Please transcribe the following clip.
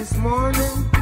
this morning.